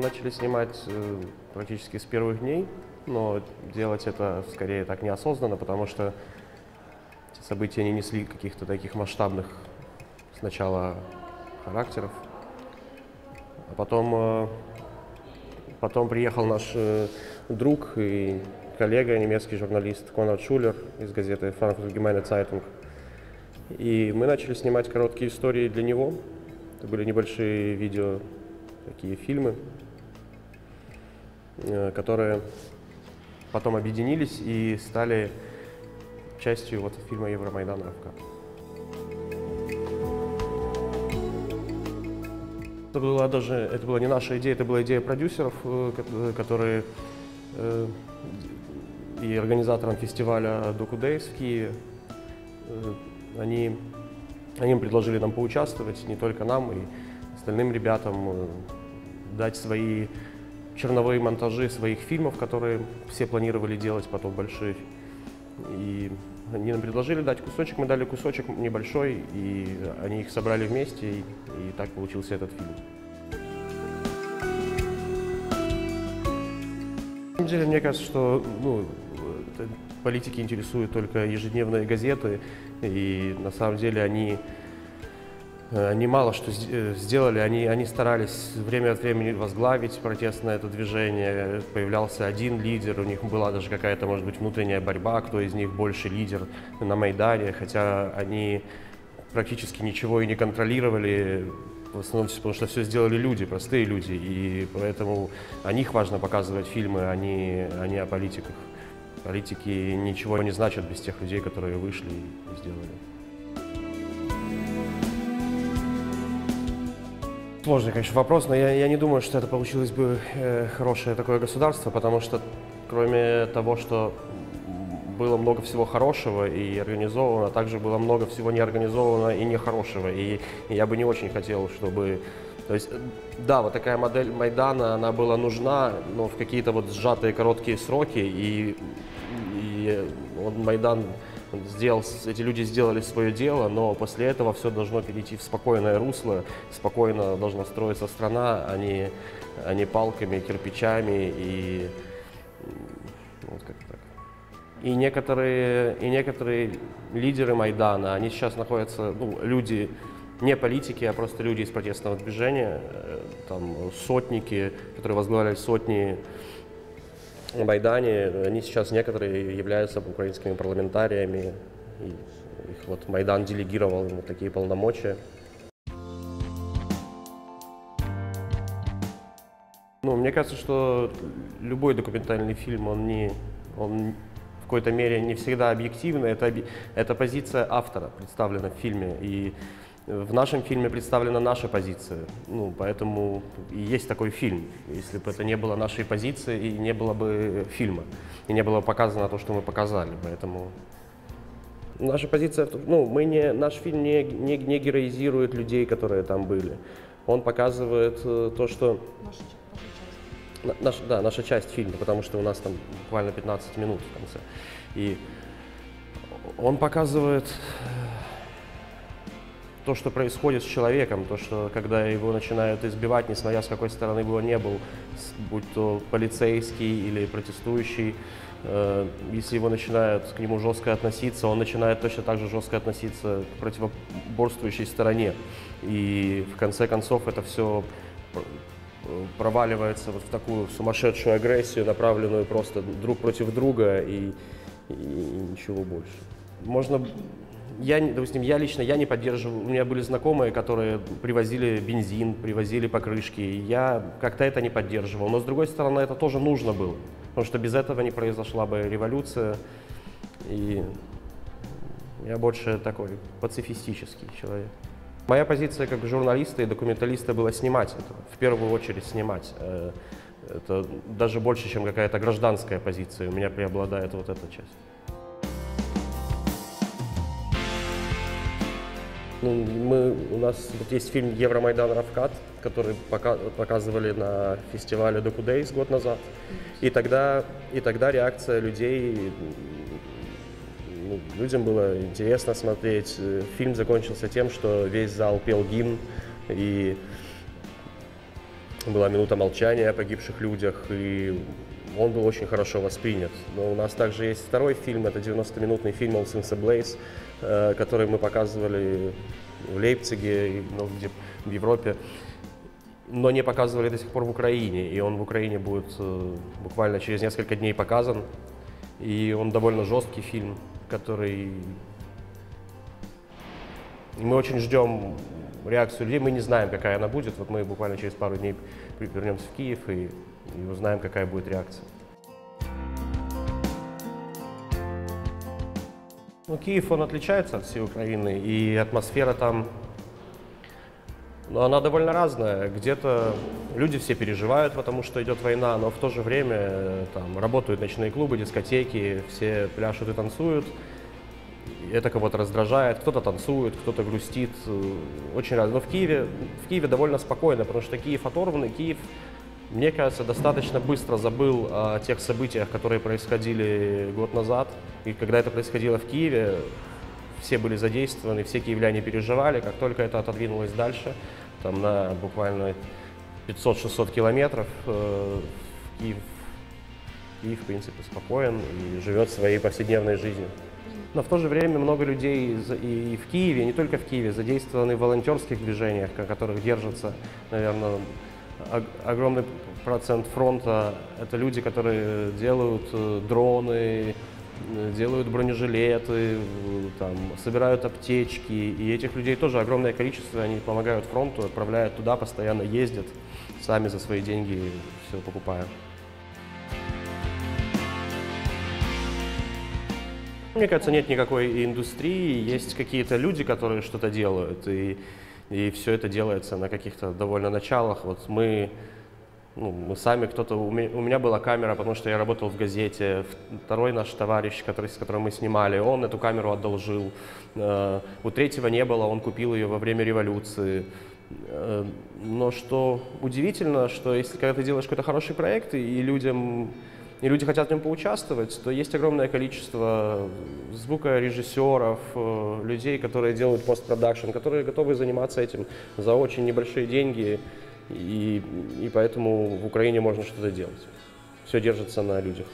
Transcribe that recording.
Начали снимать э, практически с первых дней, но делать это скорее так неосознанно, потому что эти события не несли каких-то таких масштабных сначала характеров. А потом, э, потом приехал наш э, друг и коллега, немецкий журналист Конрад Шулер из газеты Frankfurt Allgemeine Zeitung. И мы начали снимать короткие истории для него. Это были небольшие видео, такие фильмы, которые потом объединились и стали частью вот фильма Евромайдан Равкат. Это была даже, это была не наша идея, это была идея продюсеров, э, которые э, и организаторам фестиваля Доку Days в Киеве. Э, они, они предложили нам поучаствовать, не только нам, и остальным ребятам, дать свои черновые монтажи своих фильмов, которые все планировали делать потом большие. И они нам предложили дать кусочек, мы дали кусочек небольшой, и они их собрали вместе, и, и так получился этот фильм. На самом деле, мне кажется, что ну, политики интересуют только ежедневные газеты, и на самом деле они они мало что э, сделали, они, они старались время от времени возглавить протестное это движение, появлялся один лидер, у них была даже какая-то, может быть, внутренняя борьба, кто из них больше лидер на Майдане, хотя они практически ничего и не контролировали, в основном потому что все сделали люди, простые люди, и поэтому о них важно показывать фильмы, а не, а не о политиках. Политики ничего не значат без тех людей, которые вышли и сделали. Сложный, конечно, вопрос, но я, я не думаю, что это получилось бы э, хорошее такое государство, потому что кроме того, что было много всего хорошего и организовано, также было много всего неорганизованного и нехорошего. И я бы не очень хотел, чтобы... То есть, да, вот такая модель Майдана, она была нужна, но в какие-то вот сжатые короткие сроки, и, и он, Майдан сделал, эти люди сделали свое дело, но после этого все должно перейти в спокойное русло, спокойно должна строиться страна, а не, а не палками, кирпичами и вот как так. И некоторые, и некоторые лидеры Майдана, они сейчас находятся, ну, люди, не политики, а просто люди из протестного движения, э, там сотники, которые возглавляли сотни Майдане, они сейчас некоторые являются украинскими парламентариями, и их вот Майдан делегировал ему такие полномочия. Ну, мне кажется, что любой документальный фильм, он не, он в какой-то мере не всегда объективный. Это, это позиция автора представлена в фильме. И в нашем фильме представлена наша позиция, ну, поэтому и есть такой фильм. Если бы это не было нашей позиции, и не было бы фильма, и не было показано то, что мы показали, поэтому... Наша позиция, ну, мы не, наш фильм не, не, не героизирует людей, которые там были. Он показывает э, то, что... Наша, да, наша часть фильма, потому что у нас там буквально 15 минут в конце. И он показывает то, что происходит с человеком, то, что когда его начинают избивать, несмотря с какой стороны бы он не был, будь то полицейский или протестующий, э, если его начинают к нему жестко относиться, он начинает точно так же жестко относиться к противоборствующей стороне. И в конце концов это все проваливается вот в такую сумасшедшую агрессию, направленную просто друг против друга и, и, ничего больше. Можно я, допустим, я лично я не поддерживаю, у меня были знакомые, которые привозили бензин, привозили покрышки, я как-то это не поддерживал. Но с другой стороны, это тоже нужно было, потому что без этого не произошла бы революция. И я больше такой пацифистический человек. Моя позиция как журналиста и документалиста была снимать это, в первую очередь снимать. Э, это даже больше, чем какая-то гражданская позиция. У меня преобладает вот эта часть. Ну, мы, у нас вот есть фильм «Евромайдан Равкат», который пока, показывали на фестивале Doku Days год назад. И тогда, и тогда реакция людей, ну, людям было интересно смотреть. Фильм закончился тем, что весь зал пел гимн, и была минута молчания о погибших людях, и он был очень хорошо воспринят. Но у нас также есть второй фильм, это 90-минутный фильм «All Things Ablaze», э, который мы показывали в Лейпциге, ну, где, в Европе, но не показывали до сих пор в Украине. И он в Украине будет э, буквально через несколько дней показан. И он довольно жесткий фильм, который... Мы очень ждем реакцию людей, мы не знаем, какая она будет. Вот мы буквально через пару дней вернемся в Киев и, и узнаем, какая будет реакция. Ну, Киев, он отличается от всей Украины, и атмосфера там, ну, она довольно разная. Где-то люди все переживают, потому что идет война, но в то же время э, там работают ночные клубы, дискотеки, все пляшут и танцуют. Это кого-то раздражает, кто-то танцует, кто-то грустит, э, очень разно. Но в Киеве, в Киеве довольно спокойно, потому что Киев оторванный, Киев мне кажется, достаточно быстро забыл о тех событиях, которые происходили год назад. И когда это происходило в Киеве, все были задействованы, все киевляне переживали. Как только это отодвинулось дальше, там на буквально 500-600 километров, э, Киев, Киев, в принципе, спокоен и живет своей повседневной жизнью. Но в то же время много людей и в Киеве, не только в Киеве, задействованы в волонтерских движениях, о которых держатся, наверное, огромный процент фронта – это люди, которые делают э, дроны, э, делают бронежилеты, там, собирают аптечки. И этих людей тоже огромное количество, они помогают фронту, отправляют туда, постоянно ездят, сами за свои деньги все покупают. Мне кажется, нет никакой индустрии, есть какие-то люди, которые что-то делают. И и все это делается на каких-то довольно началах. Вот мы, ну, мы сами, кто-то, у меня, у меня была камера, потому что я работал в газете. Второй наш товарищ, который, с которым мы снимали, он эту камеру одолжил. Э, у третьего не было, он купил ее во время революции. Э, но что удивительно, что если когда ты делаешь какой-то хороший проект, и людям и люди хотят в нем поучаствовать, то есть огромное количество звукорежиссеров, э, людей, которые делают постпродакшн, которые готовы заниматься этим за очень небольшие деньги, и, и поэтому в Украине можно что-то делать. Все держится на людях.